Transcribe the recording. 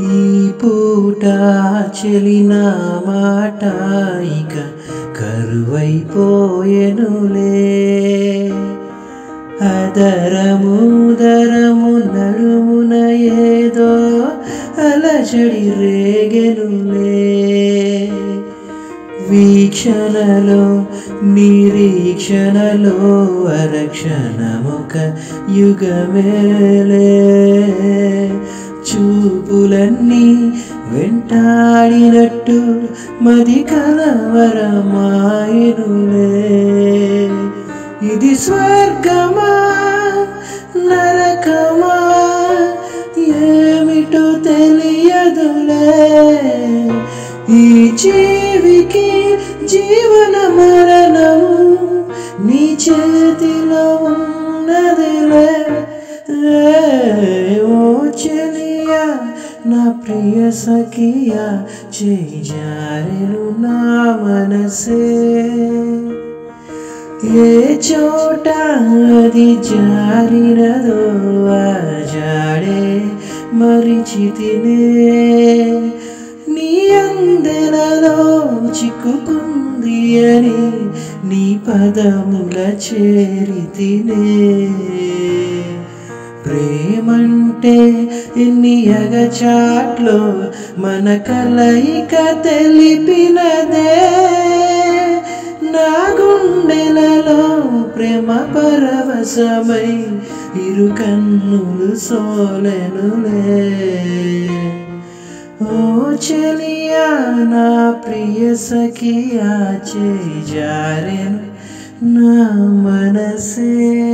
ఈ పూట చెలిన మాట ఇక కరువైపోయెనులే. అదరముదరము నడుమున ఏదో అలజడి రేగెనులే. వీక్షణలో నిరీక్షణలో అరక్షణముక యుగమేలే. చూపులన్నీ వెంటాడినట్టు మది కలవరమాయనులే ఇది స్వర్గమా నరకమా ఏమిటో తెలియదులే. ఈ జీవికి జీవన మరణము నీ చేతిలో ఉన్నదిలే. ప్రియ సఖియా చేయి జారెను నా మనసే. ఏ చోట అది జారినదో ఆ జాడే మరిచితినే నీ అందెనలో చిక్కుకుంది అని నీ పదముల చేరితినే ప్రేమంటే ఎన్ని అగచాట్లో మన కలయిక తెలిపినదే. నా గుండెలలో ప్రేమ పరవశమై ఇరు కన్నులు సోలెనులే. ఓ చెలియా నా ప్రియ సఖియా చేయి నా మనసే.